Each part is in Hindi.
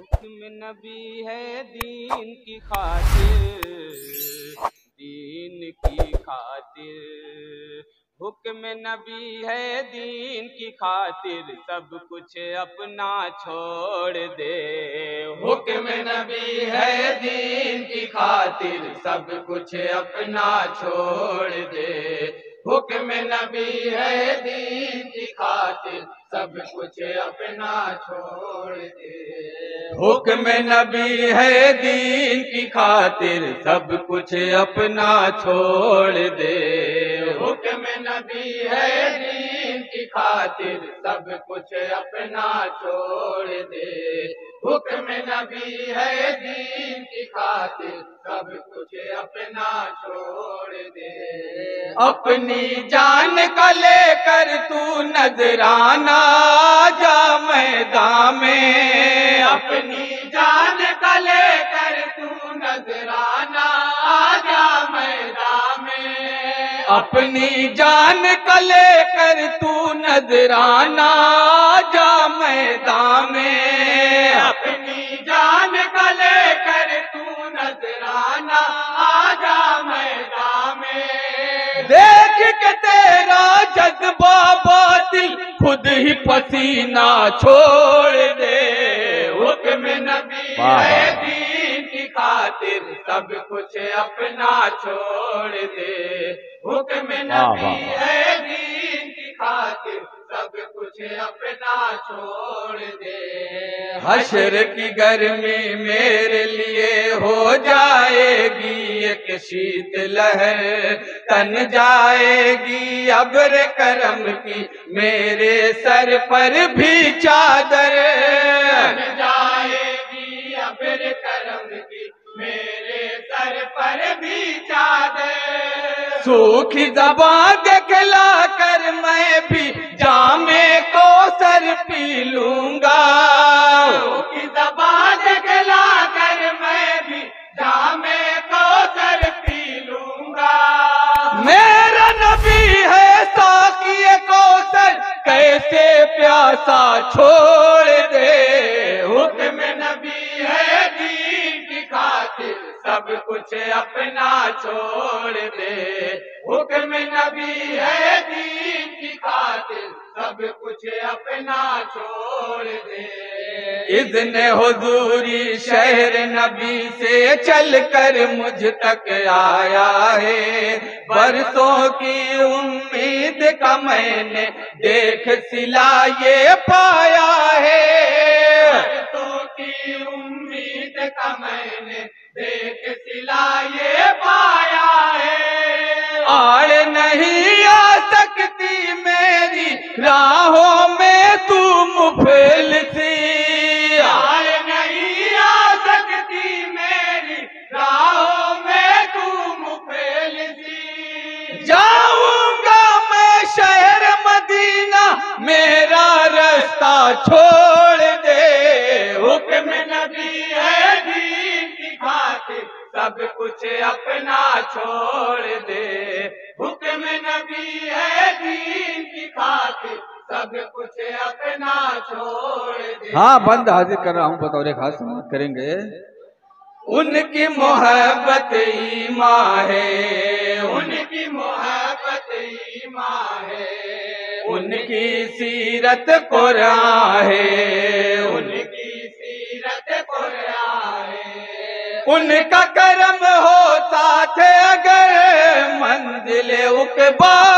हुक्म नबी है दीन की खातिर, दीन की खातिर। हुक्म नबी है दीन की खातिर, सब कुछ अपना छोड़ दे। हुक्म नबी है दीन की खातिर, सब कुछ अपना छोड़ दे। हुक्म नबी है दीन की खातिर, सब कुछ अपना छोड़ दे। हुक्म नबी है दीन की खातिर, सब कुछ अपना छोड़ दे। हुक्म नबी है दीन की खातिर, सब कुछ अपना छोड़ दे। हुक्म नबी है दीन की खातिर, सब कुछ अपना छोड़ दे। अपनी जान का लेकर तू नजराना जा मैदान में। अपनी जान का लेकर अपनी जान का लेकर तू नजराना जा मैदान में। अपनी जान का लेकर तू नजराना जा मैदान में। देख के तेरा जज्बा बातिल खुद ही पसीना छोड़ दे। हुक्म नबी है दीन की खातिर। सब कुछ अपना छोड़ दे। हुक्म नबी है दीन की खातिर सब कुछ अपना छोड़ दे। हशर की गर्मी मेरे लिए हो जाएगी एक शीत लहर तन जाएगी। अब्र करम की मेरे सर पर भी चादर। तन जाएगी पर भी चादर। सूखी जबा दिखला कर मैं भी जामे को सर पी लूँगा। सूखी जबा दिखला कर मैं भी जामे को सर पी लूँगा। मेरा नबी है साकिए को सर कैसे प्यासा छोड़ अपना छोड़ दे। हुक्म नबी है दीन की खातिर, सब कुछ अपना छोड़ दे। इतने हुजूरी शहर नबी से चल कर मुझ तक आया है। बरसों की उम्मीद का मैंने देख सिला ये पाया है। ये पाया है। आड़ नहीं आ सकती मेरी राहों में तू मुफेल सी आड़ नहीं आ सकती मेरी राहों में तू मुफेल सी जाऊँगा मैं शहर मदीना मेरा रास्ता छोड़ अपना छोड़ दे। हुक्म नबी है दीन की खातिर सब कुछ अपना छोड़ दे। हाँ बंद हाजिर कर रहा हूँ बतौर खास करेंगे। उनकी मोहब्बत ईमा है उनकी मोहब्बत ईमा है। उनकी सीरत कुरान है उनका कर्म होता थे अगर मंजिल उकबाता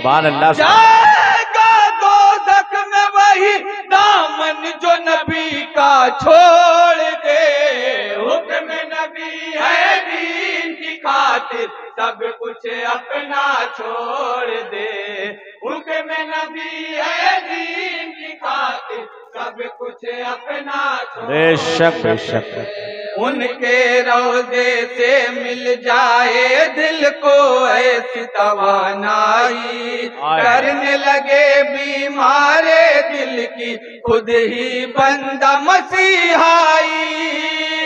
सुभान अल्लाह जाएगा में वही दामन जो नबी का छोड़ दे। हुक्म नबी है दीन की खातिर सब कुछ अपना छोड़ दे। हुक्म नबी है दीन की खातिर सब कुछ अपना बेशक बेशक। उनके रोज़े से मिल जाए दिल को ऐसी तवानाई। करने लगे बीमारे दिल की खुद ही बंदा मसीहाई।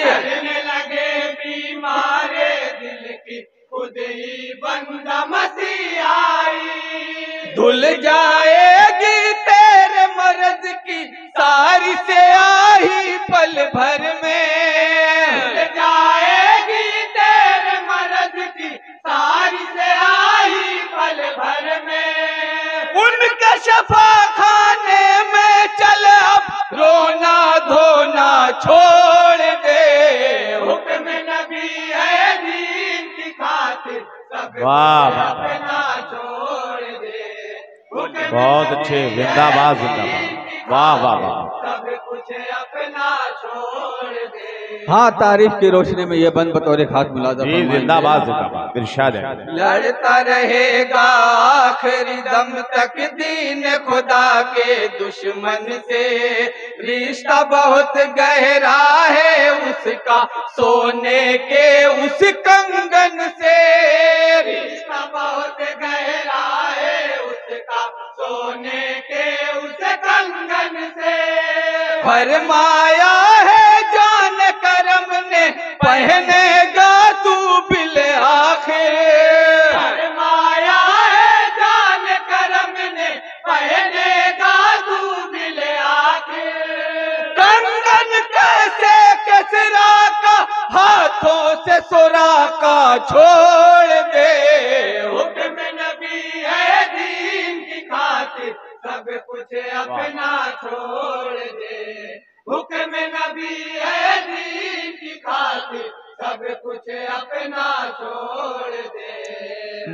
करने लगे बीमारे दिल की खुद ही बंदा मसीहाई। धुल की सारी से आई पल भर में जाएगी तेरे मरद की सारी से आई पल भर में उनके शफा खाने में चल अब रोना धोना छोड़ दे हुक्म नबी है दीन की खातिर सब वाह, कुछ वाह। अपना छोड़ दे बहुत अच्छे, जिंदाबाद, जिंदाबाद। वाह, वाह, वाह। सब कुछ अपना छोड़ हाँ तारीफ़ की रोशनी में ये बंद बतौर खास मुलाजा। जिंदाबाद जिंदाबाद इरशाद है लड़ता रहेगा आखिरी दम तक दीन खुदा के दुश्मन से रिश्ता बहुत गहरा है उसका सोने के उस कंगन से रिश्ता बहुत गहरा है उसका सोने के उस कंगन से। फरमाया है जान करम ने पहनेगा तू बिल आखिर। फरमाया है जान करम ने पहनेगा तू बिल आखिर। कंगन कैसे कसरा का हाथों से सुरा का छोड़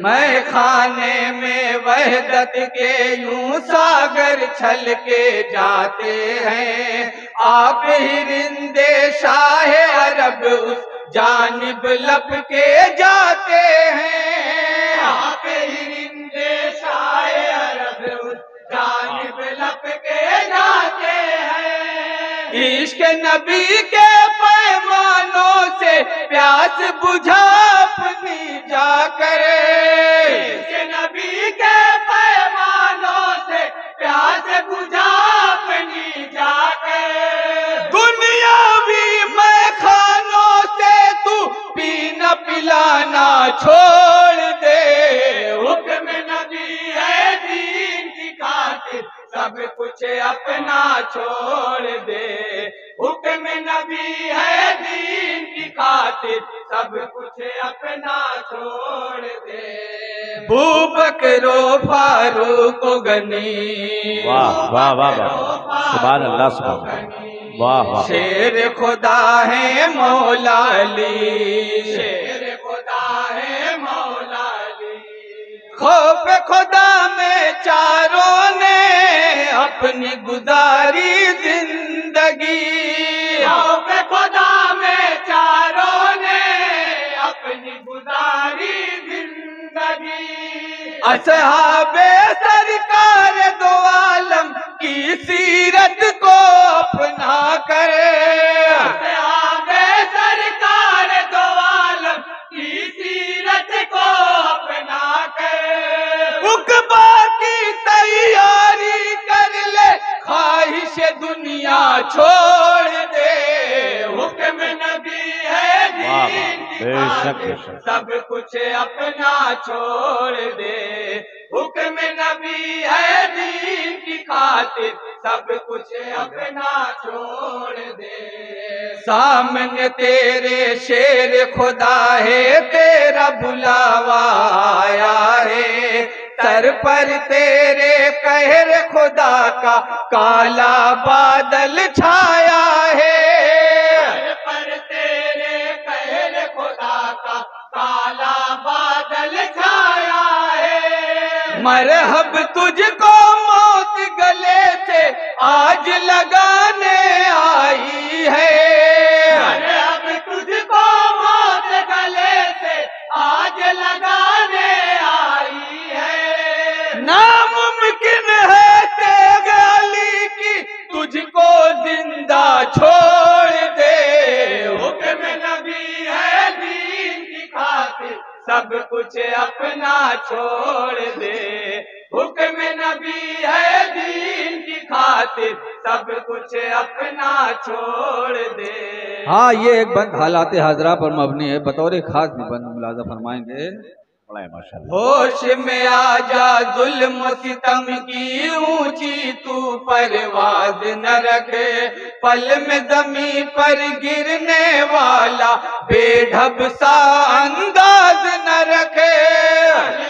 मैं खाने में वहदत के यूँ सागर छल के जाते हैं। आप ही रिंदे शाह अरब, उस जानिब लप के जाते हैं। आप ही रिंदे शाह अरब, उस जानिब लप के जाते हैं। इश्क नबी के पैमानों से प्यास बुझा अपनी जाकर इश्क नबी के पैमानों से प्यास बुझा अपनी जाकर दुनियावी मैं खानों से तू पीना पिलाना छोड़ दे। हुक्म नबी है दीन की खातिर सब कुछ अपना छोड़ दे। हुक्म नबी है दीन की खातिर सब कुछ अपना छोड़ दे। बूबकरो फारूक गनी। वाह वाह वाह वाह। सुभान अल्लाह सुभान अल्लाह। वाह वाह। शेर खुदा है मौला अली शेर खुदा है मौला अली खौफ खुदा में चारों ने अपनी गुजारी असहाबे सरकार दो आलम की सीरत को अपना करे। असहाबे सरकार दो आलम की सीरत को अपना करे। उकबा की तैयारी कर ले ख्वाहिश दुनिया छोड़ दे। हुक्म नबी है दीन। सब कुछ अपना छोड़ दे। हुक्म नबी है दीन की खातिर, सब कुछ अपना छोड़ दे। सामने तेरे शेर खुदा है, तेरा बुलावा आया है। सर पर तेरे कहर खुदा का, काला बादल छाया मरहब तुझको मौत गले से आज लगाने आई अपना छोड़ दे। हुक्म नबी है दीन की खातिर सब कुछ अपना छोड़ दे। हाँ ये एक बंद हालात हाजरा पर मबनी है बतौर खास भी बंद मुलाजा फरमाएँगे। होश में आ जा जुल्म सितम की ऊँची तू परवाज न रखे। पल में जमी पर गिरने वाला बेढब सा अंदाज न रखे।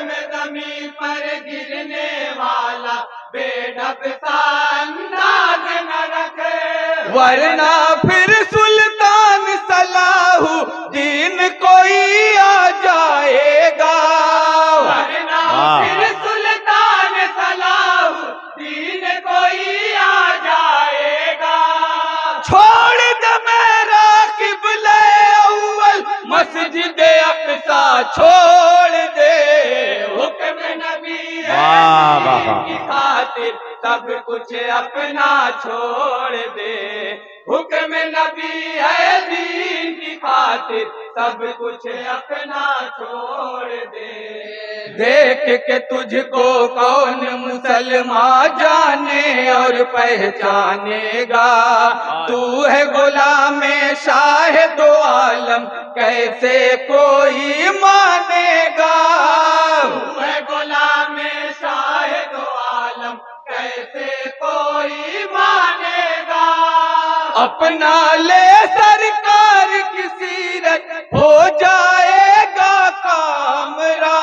में दमी पर गिरने वाला बेढब सा अंदाज न रखे। वरना फिर सुल्तान छोड़ दे। हुक्म नबी है। की खातिर सब कुछ अपना छोड़ दे। हुक्म नबी है दीन की खातिर सब कुछ अपना छोड़ दे। देख के तुझको कौन मुसलमान जाने और पहचानेगा? तू है गुलाम शाह दो आलम कैसे कोई अपना ले सरकार की सीरत हो जाएगा कामरा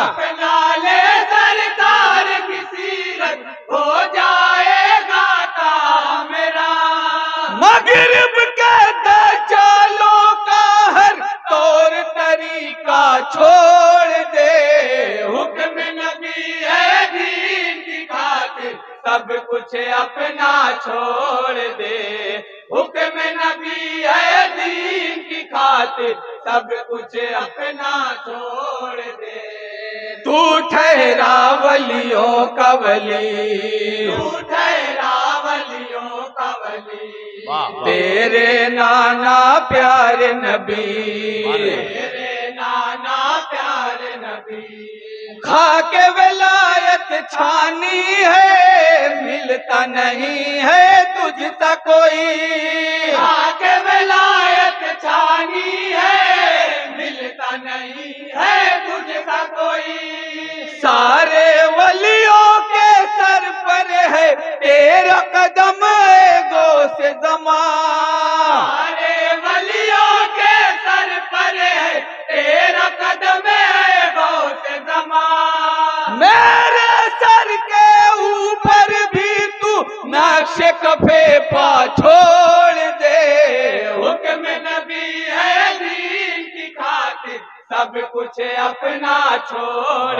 अपना ले सरकार की सीरत हो जाएगा कामरा मगरब कहता चालों का हर तौर तरीका छोड़ कुछ अपना छोड़ दे। हुक्म नबी है दीन की खातिर सब कुछ अपना छोड़ दे। तू ठहरा वलियों का वली। तू ठहरा वलियों का वली। वाह, वाह। तेरे नाना प्यारे नबी। तेरे नाना प्यारे नबी। खा के विलायत छानी है, मिलता नहीं है तुझ तक कोई। खा के विलायत छानी है, मिलता नहीं है तुझ तक कोई। सारे वलियों छोड़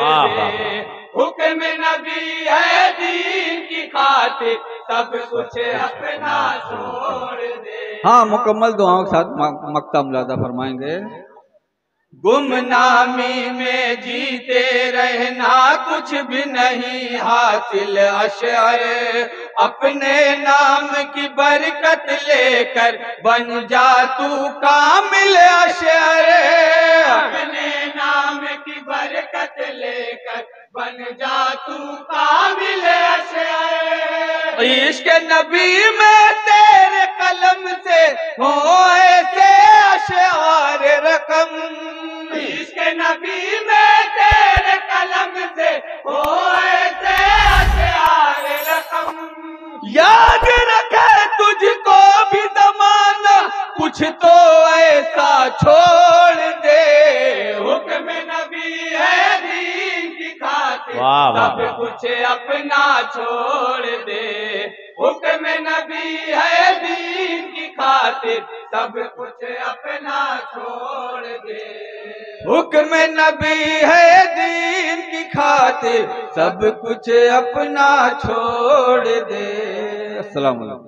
दे हुक्म नबी है दीन की खातिर सब कुछ अपना छोड़ दे। हाँ मुकम्मल दुआओं के साथ मक्ता मुलाजा फरमाएँगे। गुमनामी में जीते रहना कुछ भी नहीं हासिल। अशर अपने नाम की बरकत लेकर बन जा तू कामिल अशर नबी में तेरे कलम से हो ऐसे अशार रकम। इश्क नबी में तेरे कलम से हो ऐसे अशार रकम। याद रखे तुझको भी जमाना कुछ तो ऐसा छोड़ दे। हुक्म नबी है दीन की खातिर सब कुछ अपना छोड़ दे। हुक्म नबी है दीन की खातिर, सब कुछ अपना छोड़ दे। हुक्म नबी है दीन की खातिर, सब कुछ अपना छोड़ दे। अस्सलाम वालेकुम